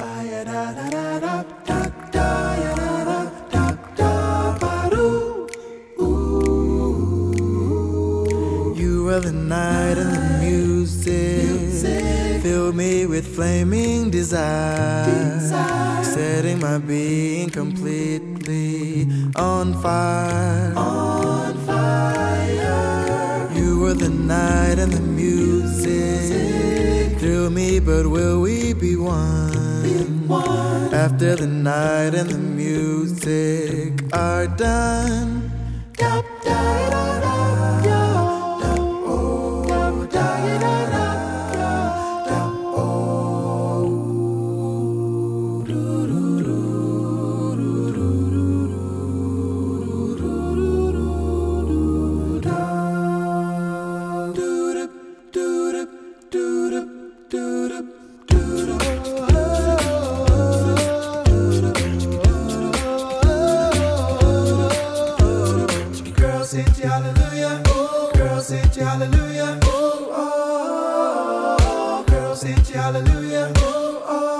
You are the night and the music fill me with flaming desire, setting my being completely on fire. On fire. You were the night and the music thrill me, but will we be one? After the night and the music are done. Da, da, da, hallelujah. Oh, sing hallelujah. Oh, oh, oh, oh girl, sing you hallelujah. Oh, oh.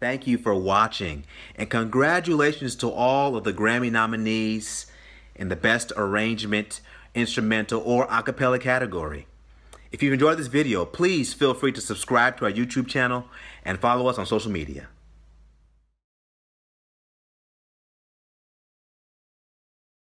Thank you for watching, and congratulations to all of the Grammy nominees in the Best Arrangement, Instrumental, or A Cappella category. If you've enjoyed this video, please feel free to subscribe to our YouTube channel and follow us on social media.